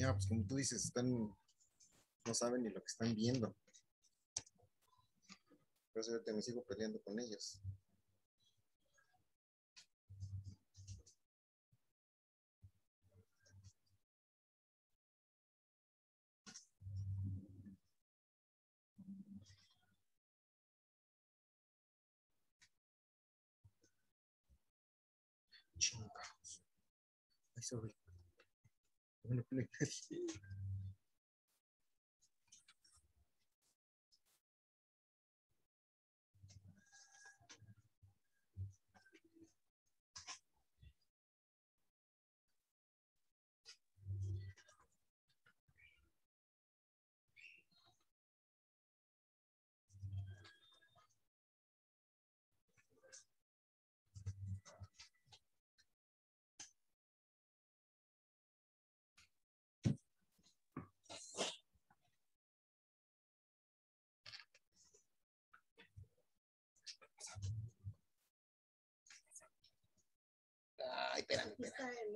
Ya, pues como tú dices, están, no saben ni lo que están viendo. Por eso yo me sigo peleando con ellos. Chingados. Sorry. Bueno,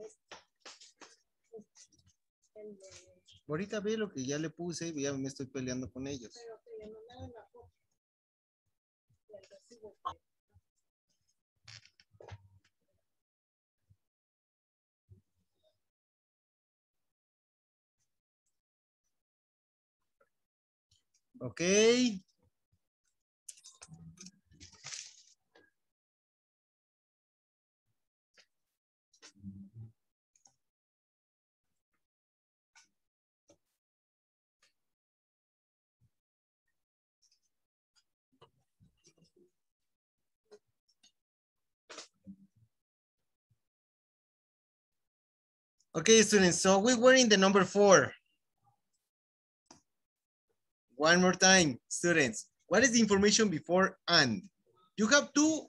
Este. El de- Ahorita ve lo que ya le puse y ya me estoy peleando con ellos. pero que le mandaron la foto. Y el recibo. Ok. Okay, students, so we were in the number four. One more time, students. What is the information before and? You have two,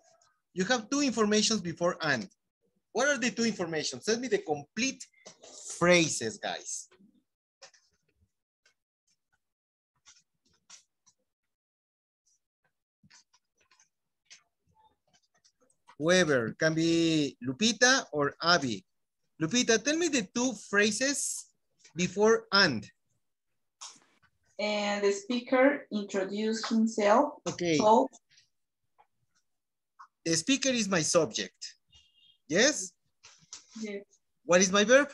you have two informations before and. What are the two informations? Send me the complete phrases, guys. Whoever, can be Lupita or Abby. Lupita, tell me the two phrases before and. And the speaker introduced himself, Okay, told, the speaker is my subject. Yes? yes, What is my verb?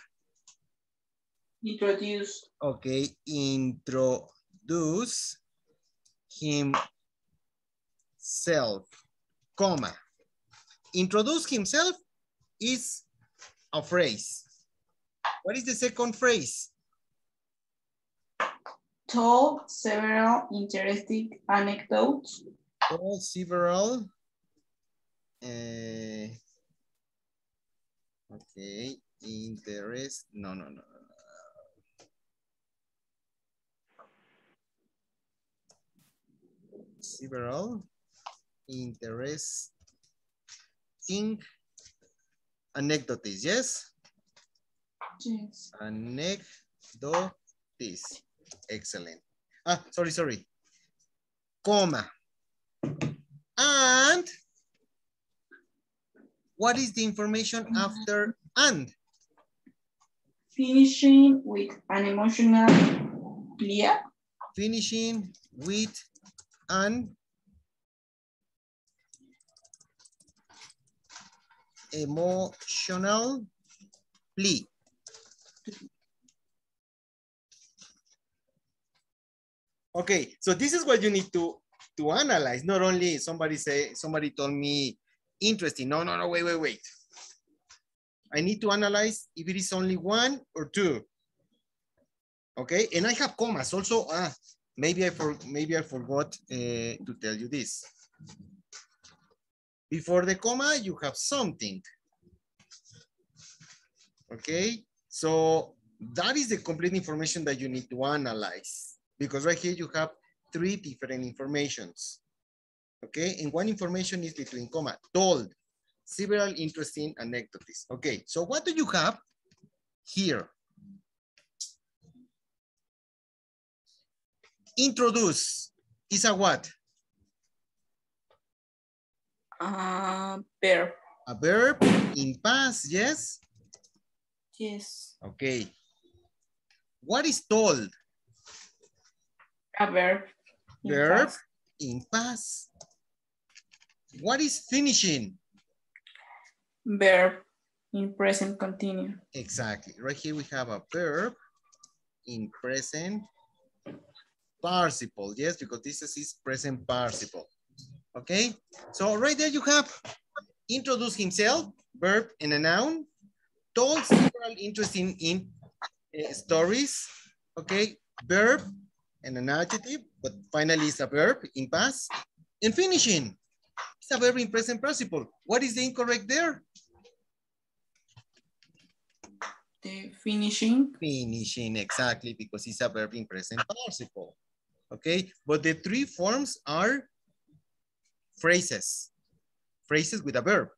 Introduce. Okay, introduce himself, comma. Introduce himself is a phrase. What is the second phrase? told several interesting anecdotes, All several. eh, okay, interest. No, no, no, no. no. Several interesting anecdotes. Yes, yes, anecdotes. Excellent. Ah, sorry, sorry. Comma. And what is the information after and? finishing with an emotional plea, Finishing with an emotional plea. Okay, so this is what you need to to analyze. Not only somebody say somebody told me interesting. No, no, no. Wait, wait, wait. I need to analyze if it is only one or two. Okay, and I have commas also. Ah, maybe I for maybe I forgot uh, to tell you this. Before the comma, you have something. Okay, so that is the complete information that you need to analyze because right here you have three different informations. Okay, and one information is between comma, told, several interesting anecdotes. Okay, so what do you have here? Introduce is a what? Uh, verb, A verb in past, yes? yes, Okay. What is told? A verb. in Verb past. in past. What is finishing? Verb in present continue. Exactly. Right here we have a verb in present participle. Yes, because this is present participle. Okay. So right there you have introduce himself, verb and a noun, told several interesting in uh, stories. Okay. Verb and an adjective, but finally it's a verb in past. And finishing. It's a verb in present participle. What is the incorrect there? The finishing. finishing exactly because it's a verb in present participle. Okay, but the three forms are phrases. Phrases with a verb.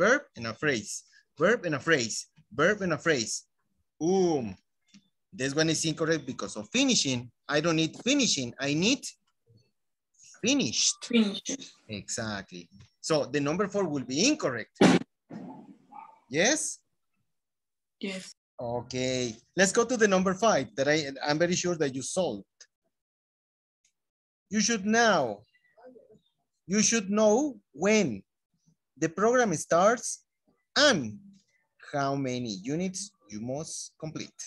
Verb and a phrase. Verb and a phrase. Verb and a phrase. Boom. This one is incorrect because of finishing. I don't need finishing. I need finished. Finished. Exactly. So the number four will be incorrect. Yes? Yes. Okay, let's go to the number five that I, I'm very sure that you solved. You should now, you should know when the program starts and how many units you must complete.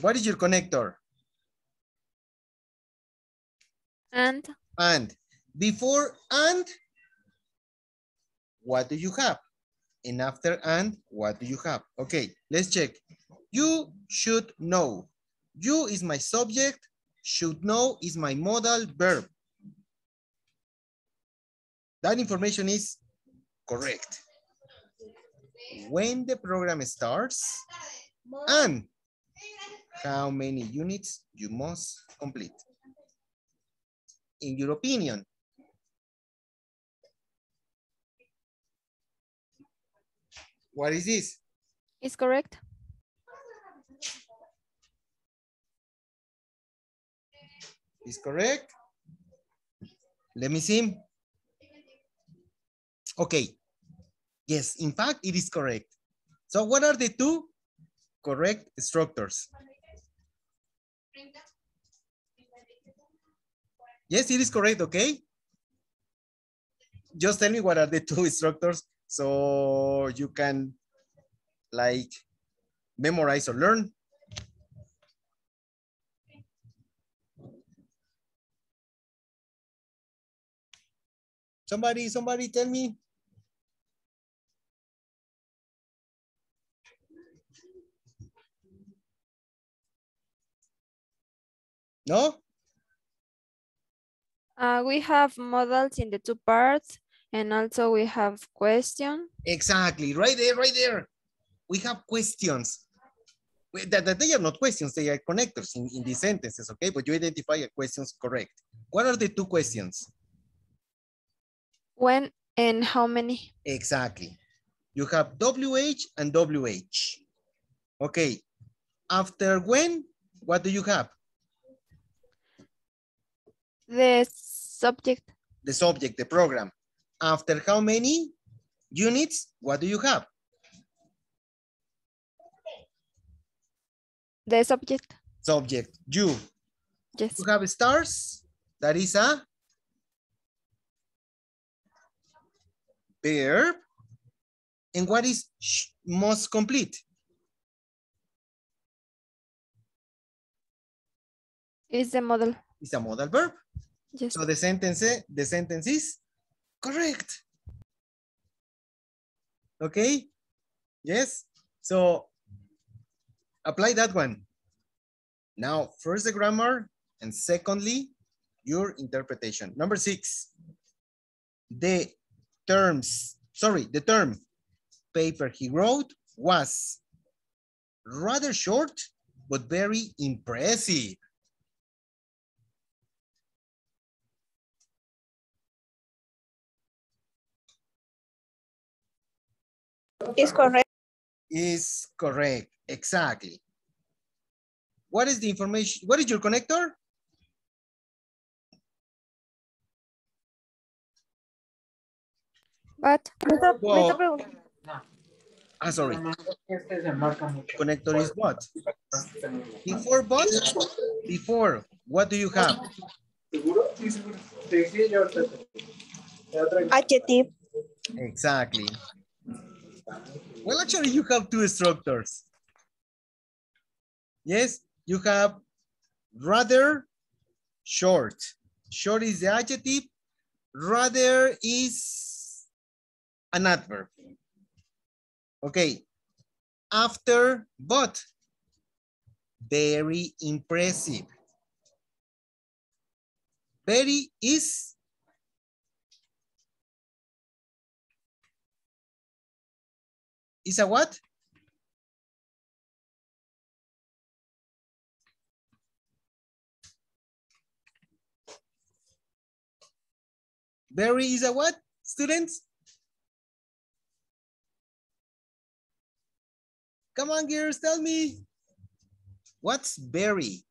What is your connector? And And before and, what do you have? And after and, what do you have? Okay, let's check. You should know. You is my subject. Should know is my modal verb. That information is correct. When the program starts and how many units you must complete in your opinion? What is this? is correct. Is correct? Let me see. Okay. Yes, in fact, it is correct. So what are the two correct structures? Yes, it is correct, okay? Just tell me what are the two structures so you can like memorize or learn. Somebody, somebody tell me. No? Uh, we have models in the two parts and also we have question. Exactly, right there, right there. We have questions. That, that they are not questions, they are connectors in, in these sentences, okay? But you identify a questions correct. What are the two questions? When and how many? Exactly. You have WH and WH. Okay. After when, what do you have? The subject, The subject, the program. After how many units, what do you have? the subject, Subject, you. yes. You have stars, that is a verb. And what is most complete? Is the model, It's a modal verb. yes. So the sentence, the sentence is correct. Okay? Yes? So apply that one. Now, first the grammar, and secondly, your interpretation. Number six, the terms, sorry, the term paper he wrote was rather short, but very impressive. Is correct. is correct. Exactly. What is the information? What is your connector? But, Wow. Ah, sorry. Este se marca mucho. Connector is what? Before but? Before. What do you have? ¿Seguro? Sí, seguro. Sí, sí, yo ahorita te- te traigo. Adjective. Exactly. Well, actually, you have two structures. Yes, you have rather short. Short is the adjective. Rather is an adverb. Okay. After, but. Very impressive. Very is is a what? Very is a what, students? Come on, girls, tell me. What's berry?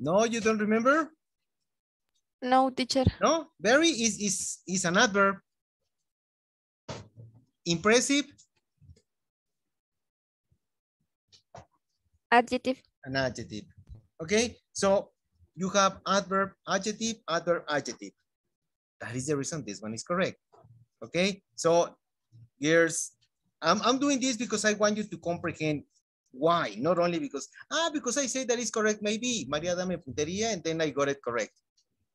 No, you don't remember? No, teacher. No, very is, is, is an adverb. Impressive, Adjective. an adjective. Okay, so you have adverb, adjective, adverb, adjective. That is the reason this one is correct. Okay, so here's, I'm, I'm doing this because I want you to comprehend why, not only because, ah, because I say that is correct, maybe Maria dame punteria and then I got it correct.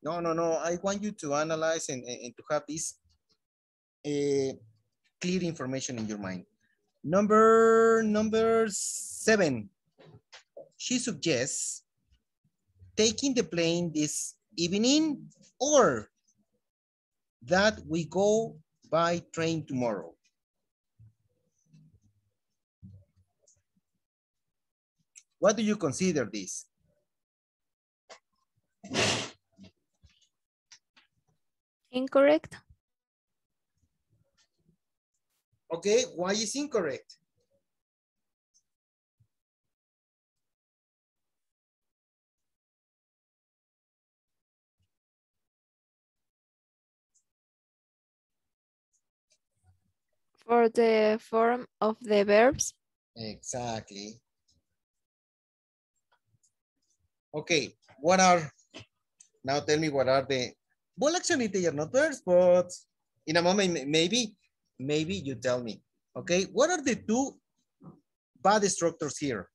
No, no, no, I want you to analyze and, and, and to have this uh, clear information in your mind. Number, number seven. She suggests taking the plane this evening or that we go by train tomorrow. What do you consider this? Incorrect. Okay, why is incorrect? For the form of the verbs. Exactly. Okay, what are, now tell me what are the, well, actually they are not verbs, but in a moment, maybe, maybe you tell me. Okay, what are the two bad structures here?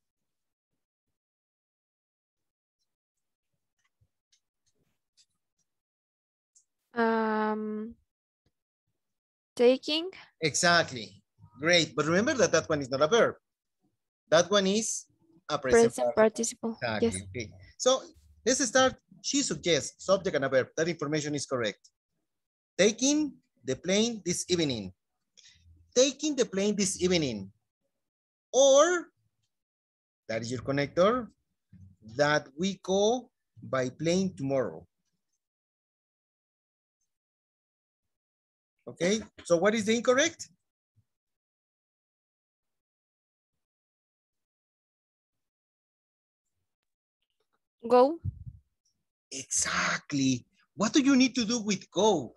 Taking. Exactly, great, but remember that that one is not a verb. That one is a present Present participle. Exactly. Yes. Okay. So let's start. She suggests subject and a verb. That information is correct. Taking the plane this evening. Taking the plane this evening. Or that is your connector. That we go by plane tomorrow. Okay, so what is the incorrect? Go. Exactly. What do you need to do with go?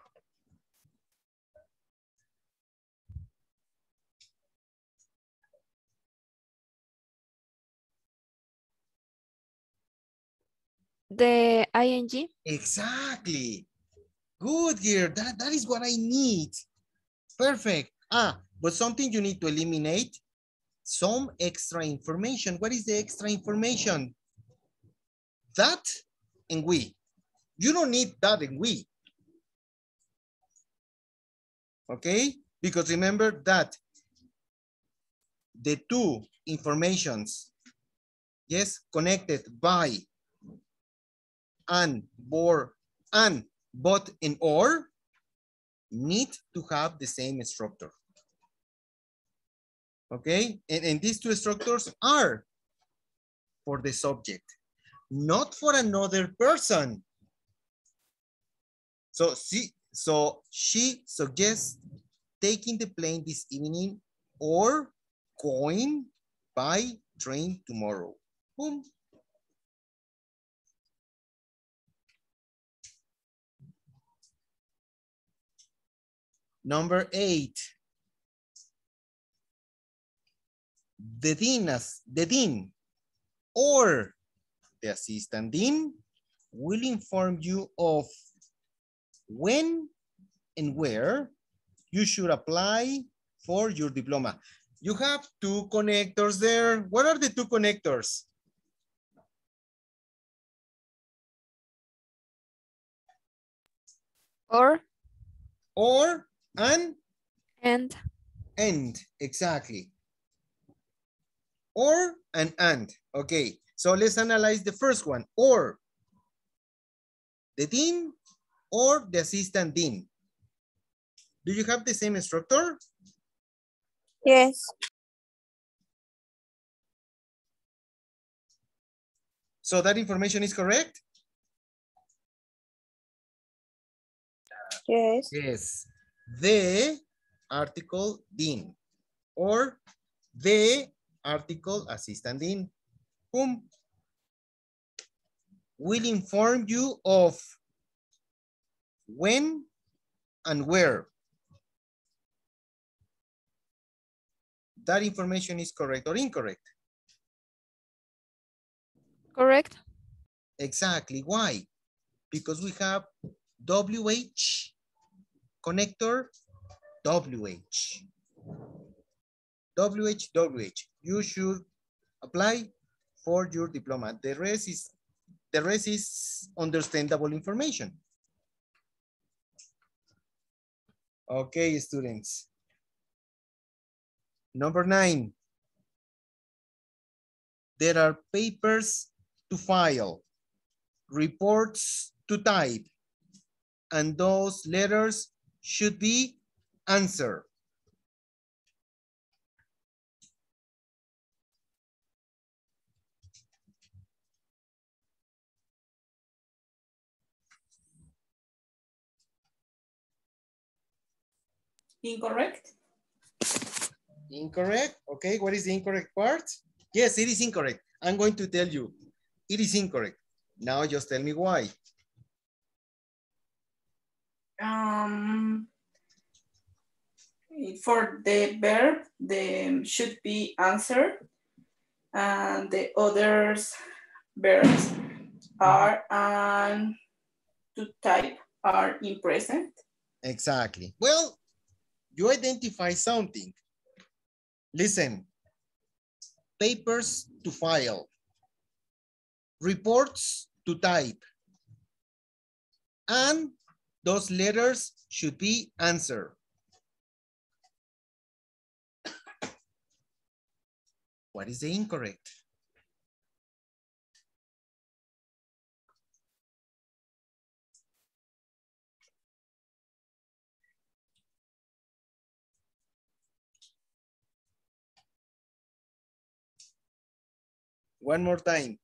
The ing. Exactly. Good, girl. That, that is what I need. Perfect. Ah, but something you need to eliminate, some extra information. What is the extra information? That and we. You don't need that and we. Okay? Because remember that the two informations, yes, connected by and, bor, and, but, and or need to have the same structure. Okay, and, and these two structures are for the subject, not for another person. So she, so she suggests taking the plane this evening or going by train tomorrow. Boom. Number eight. The dean, as, the dean or the assistant dean will inform you of when and where you should apply for your diploma. You have two connectors there. What are the two connectors? Or Or and and and, exactly. Or and and, okay. So let's analyze the first one, or. The dean or the assistant dean. Do you have the same instructor yes. So that information is correct? Yes. Yes. The article dean or the article assistant dean whom will inform you of when and where that information is correct or incorrect. Correct. Exactly. Why? Because we have WH connector WH. WH, WH. You should apply for your diploma. The rest is the rest is understandable information. Okay, students. Number nine. There are papers to file, reports to type, and those letters should be answered. Incorrect. Incorrect. Okay, what is the incorrect part? Yes, it is incorrect. I'm going to tell you. It is incorrect. Now just tell me why. Um, for the verb, the should be answered, and the others verbs are and to type are in present. Exactly. Well, you identify something. Listen, papers to file, reports to type, and those letters should be answered. What is the incorrect? One more time.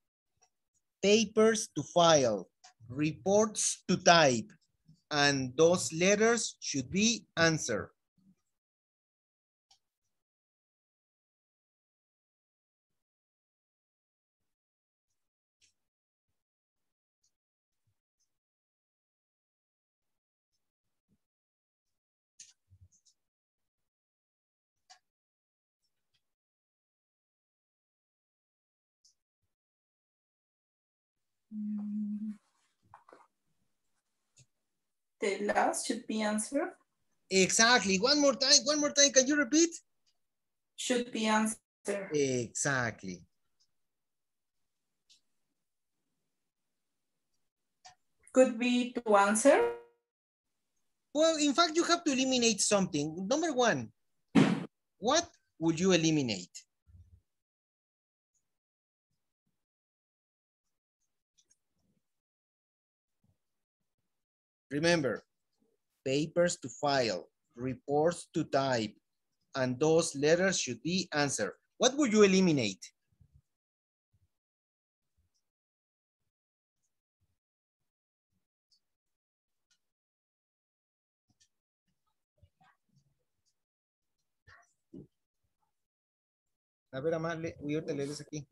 Papers to file, reports to type, and those letters should be answered. Mm. The last should be answered. Exactly. One more time. One more time. Can you repeat? Should be answered. Exactly. Could be to answer. Well, in fact, you have to eliminate something. Number one, what would you eliminate? Remember, papers to file, reports to type, and those letters should be answered. What would you eliminate? A ver, Amar, le, uy, ahorita le lees aquí.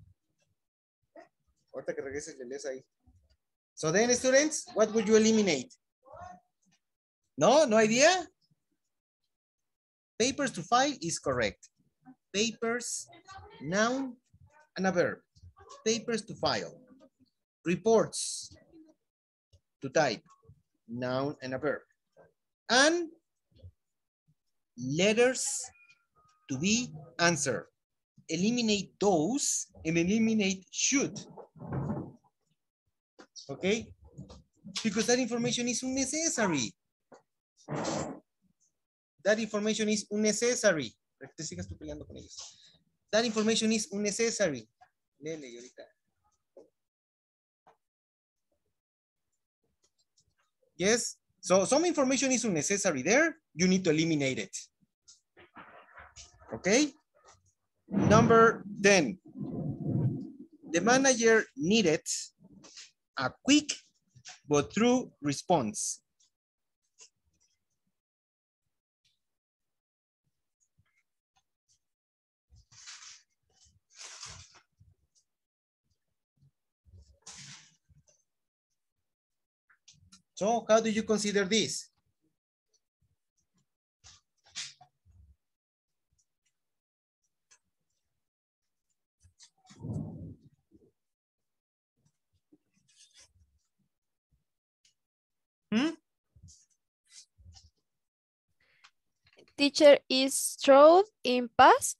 Ahorita que regreses le lees ahí. So then, students, what would you eliminate? No, no idea? Papers to file is correct. Papers, noun, and a verb. Papers to file. Reports, to type, noun and a verb. And letters to be answered. Eliminate those and eliminate should. Okay? Because that information is unnecessary. That information is unnecessary. Te sigas tú peleando con ellos. That information is unnecessary. Lele, ahorita. Yes. So some information is unnecessary there. You need to eliminate it. Okay. Number 10. The manager needed a quick but true response. So how do you consider this? Hmm? Teacher is true in past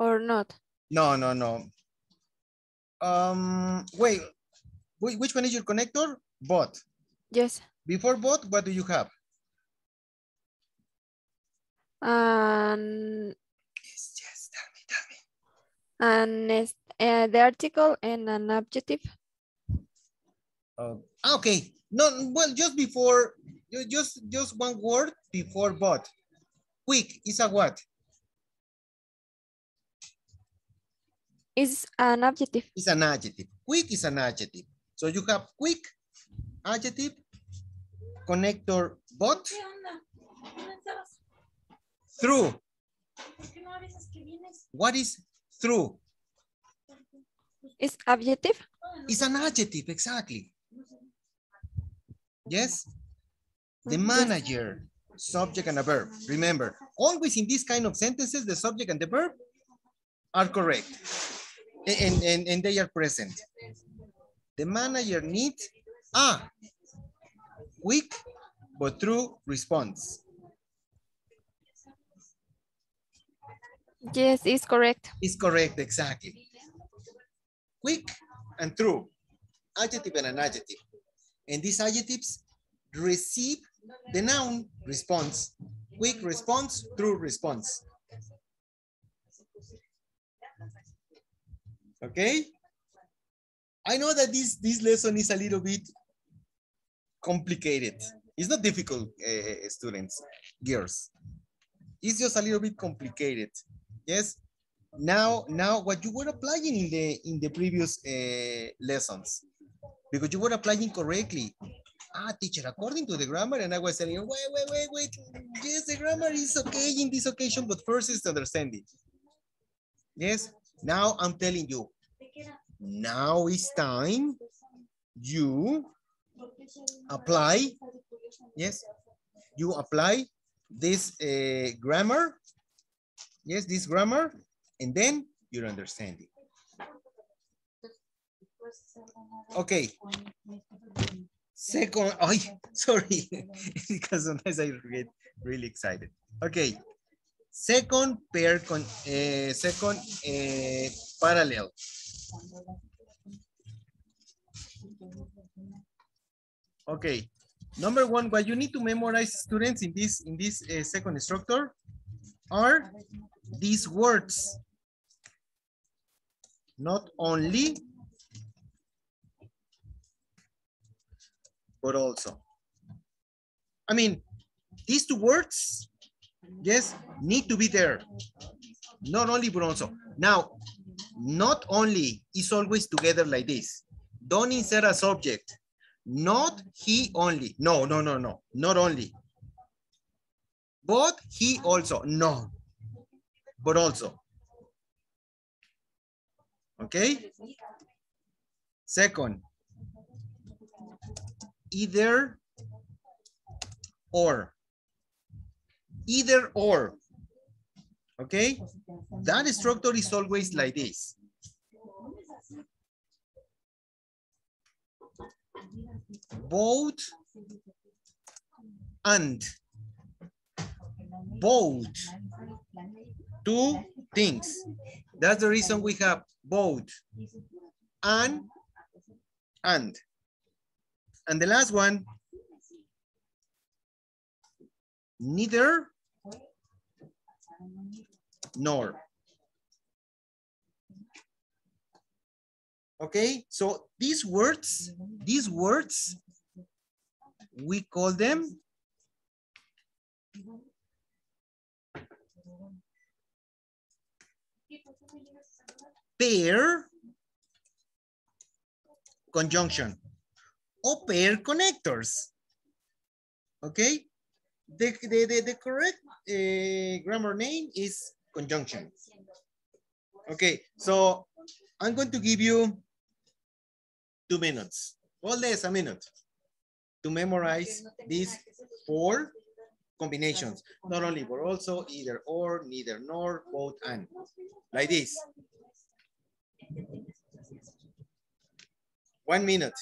or not? No, no, no. Um, wait, which one is your connector? Both. Yes. Before both, what do you have? And, Yes, yes, tell me, tell me. and is, uh, the article and an adjective. Uh, okay, no, well, just before, ju- just just one word before but. Quick is a what? Is an adjective. Is an adjective. Quick is an adjective. So you have quick, adjective, connector but, ¿Qué onda? Through. ¿Por qué no avisas que vienes? What is through? Is adjective. It's an adjective, exactly. Yes? The manager, subject and a verb. Remember, always in this kind of sentences, the subject and the verb are correct. And, and, and they are present. The manager needs Ah, a quick but true response. Yes, is correct. Is correct, exactly. Quick and true. Adjective and an adjective. And these adjectives receive the noun response. Quick response, true response. Okay? I know that this, this lesson is a little bit complicated. It's not difficult, uh, students, girls. It's just a little bit complicated. Yes? now now what you were applying in the in the previous uh, lessons because you were applying correctly ah teacher according to the grammar and i was telling you wait wait wait wait yes the grammar is okay in this occasion but first is understanding yes now i'm telling you now it's time you apply yes you apply this uh, grammar yes this grammar and then you're understanding. Okay. Second, oh, sorry, because sometimes I get really excited. Okay. Second pair, con, uh, second uh, parallel. Okay. Number one, what you need to memorize, students, in this in this uh, second structure are these words not only, but also. I mean, these two words, yes, need to be there. Not only, but also. Now, not only is always together like this. Don't insert a subject. Not he only. No, no, no, no. Not only. But he also. No. But also. Okay? Second, either or. Either or. Okay? That structure is always like this. Both and both two things. That's the reason we have both and and. And the last one, neither nor. Okay, so these words, these words, we call them pair conjunction or pair connectors. Okay, the, the, the, the correct uh, grammar name is conjunction. Okay, so I'm going to give you two minutes, less a minute, to memorize these four combinations. Not only, but also either or, neither nor, both and. Like this. One minute.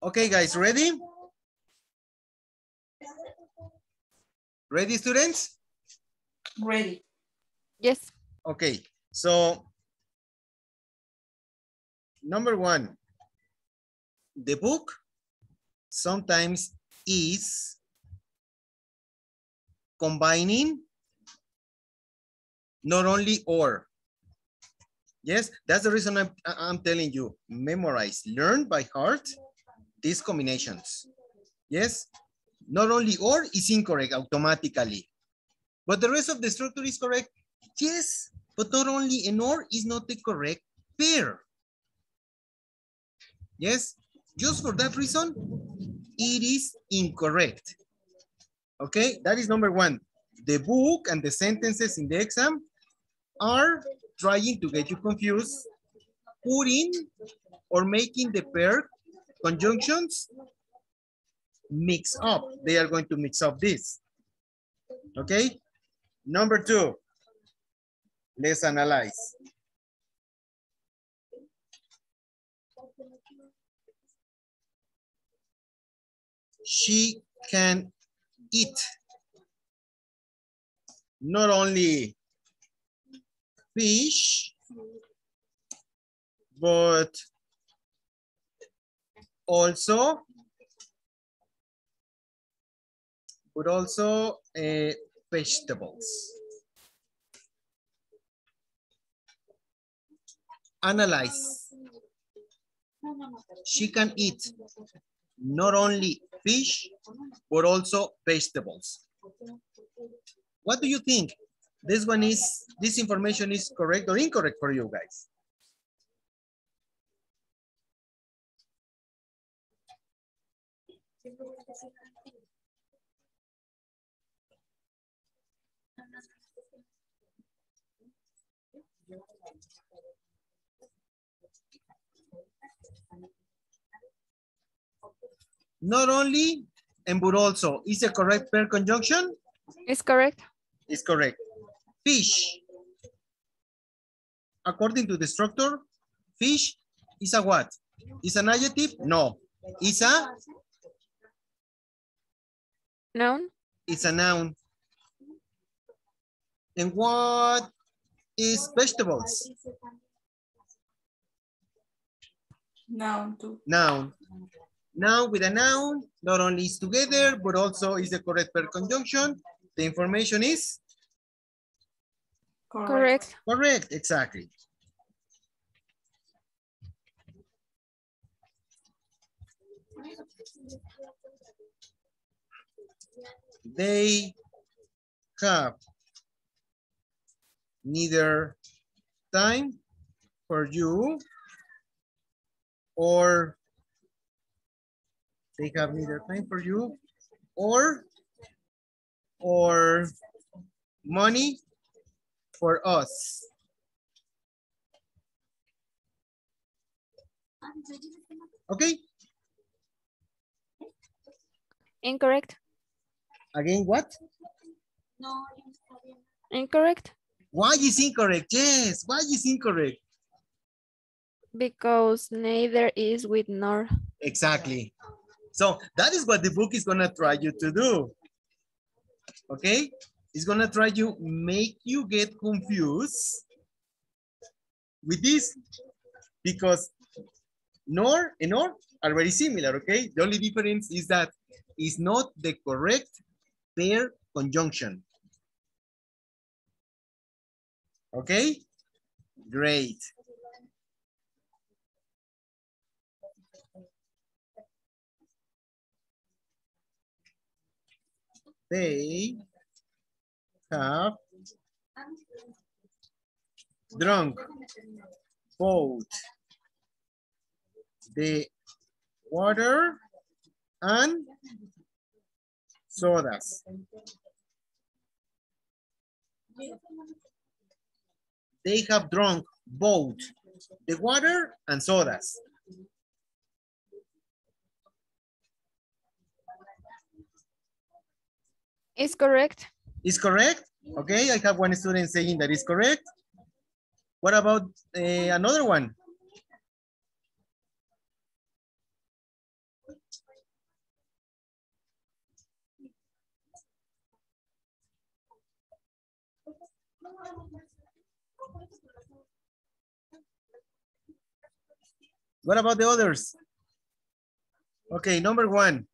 Okay, guys, ready? Ready, students? Ready. Yes. Okay, so number one, the book sometimes is combining not only or. Yes, that's the reason I'm, I'm telling you, memorize, learn by heart these combinations. Yes, not only or is incorrect automatically, but the rest of the structure is correct. Yes, but not only an or is not the correct pair. Yes, just for that reason, it is incorrect. Okay, that is number one. The book and the sentences in the exam are trying to get you confused, putting or making the pair conjunctions mix up. They are going to mix up this. Okay? Number two, let's analyze. She can eat not only fish, but also but also uh, vegetables. Analyze. She can eat not only fish, but also vegetables. What do you think? This one is, this information is correct or incorrect for you guys? Not only and but also. Is the correct pair conjunction? It's correct. Is correct. Fish according to the structure, fish is a what? Is an adjective? No. Is a, Noun. it's a noun. And what is vegetables? Noun too. Noun. Now with a noun, not only is together, but also is the correct verb conjunction. The information is Correct. correct, exactly. They have neither time for you or they have neither time for you or or money for us. Okay, Incorrect. again, what? No. Incorrect. Why is incorrect? Yes, why is incorrect? Because neither is with nor. Exactly. So that is what the book is gonna try you to do. Okay? It's gonna try you, make you get confused with this because nor and or are very similar, okay? The only difference is that it's not the correct pair conjunction. Okay? Great. They have drunk both the water and sodas. They have drunk both the water and sodas. Is correct. Is correct? Okay, I have one student saying that is correct. What about uh, another one? What about the others? Okay, number one.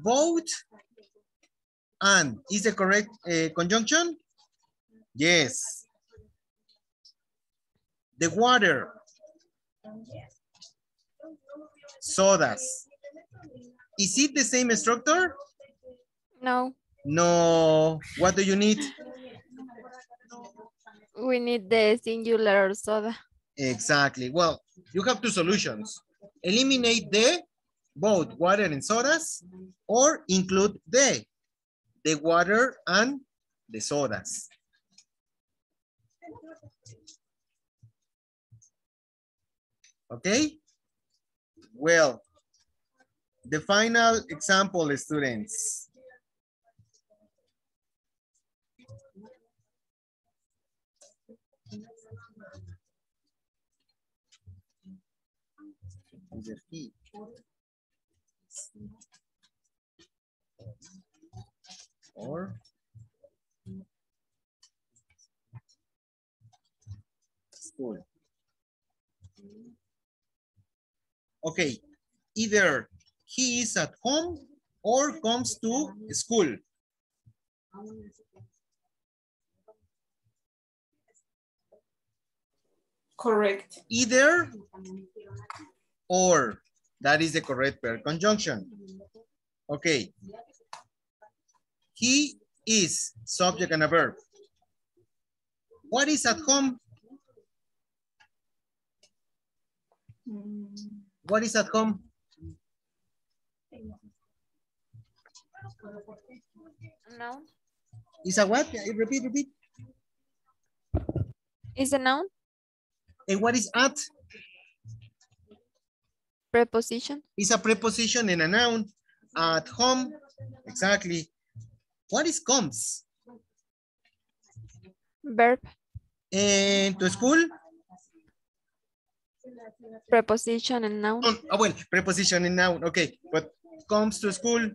Both and is the correct uh, conjunction? Yes. The water. Sodas. Is it the same structure? No, No. What do you need? we need the singular soda. Exactly. Well, you have two solutions. Eliminate the both water and sodas or include the the water and the sodas. Okay? Well, the final example, students. Either he or school. Okay, either he is at home or comes to school. Correct. Either or. That is the correct pair conjunction. Okay. He is subject and a verb. What is at home? What is at home? Noun. Is a what? Repeat, repeat. Is a noun. And what is at? Preposition. Is a preposition and a noun. At home, exactly. What is comes? Verb. And to school? Preposition and noun. Oh, ah, oh, well, preposition and noun. Okay, but comes to school.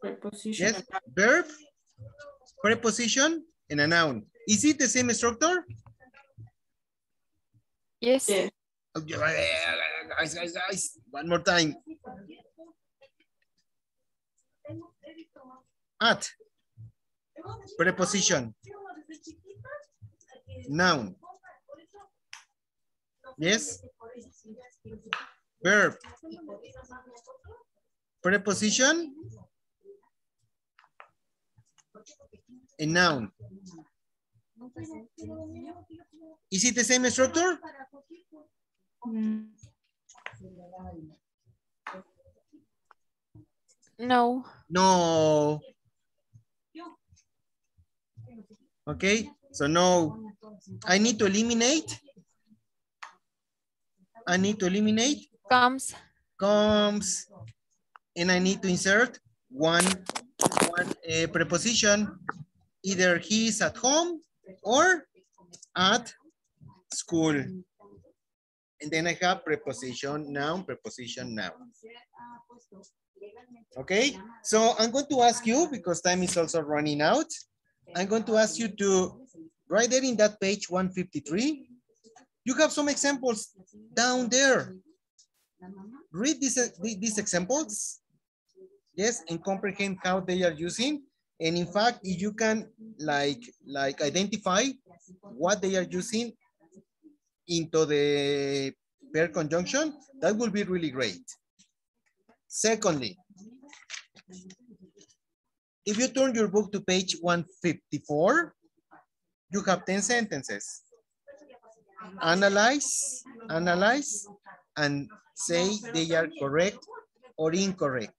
Preposition. Yes, verb, preposition, and a noun. Is it the same structure? Yes. Yes. Oh, Okay, Guys, guys, guys, one more time. At, preposition, noun. Yes, verb, preposition, a noun. Is it the same structure? Mm, No. No. Okay, so no. I need to eliminate. I need to eliminate Comes. comes and I need to insert one, one uh, preposition. Either he is at home or at school. And then I have preposition, noun, preposition, noun. Okay, so I'm going to ask you, because time is also running out, I'm going to ask you to, right there in that page 153, you have some examples down there. Read these, uh, these examples, yes, and comprehend how they are using. And in fact, you can like, like identify what they are using into the pair conjunction, that will be really great. Secondly, if you turn your book to page 154, you have 10 sentences. Analyze, analyze, and say they are correct or incorrect.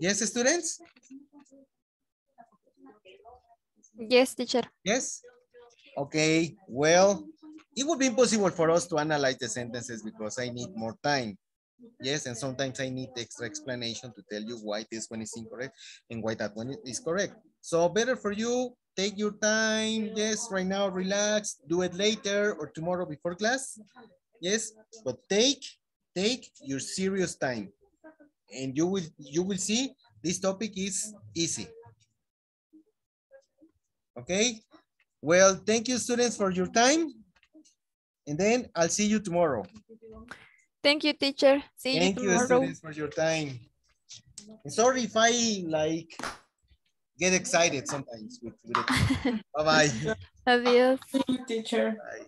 Yes, students? Yes, teacher. Yes? Okay, well, it would be impossible for us to analyze the sentences because I need more time. Yes, and sometimes I need extra explanation to tell you why this one is incorrect and why that one is correct. So better for you, take your time. Yes, right now, relax, do it later or tomorrow before class. Yes, but take, take your serious time. And you will, you will see this topic is easy. Okay, well, thank you students for your time. And then I'll see you tomorrow. Thank you, teacher. See Thank you you tomorrow. students for your time. And sorry if I like get excited sometimes with, with it. Bye-bye. Adios. Thank you, Teacher. Bye.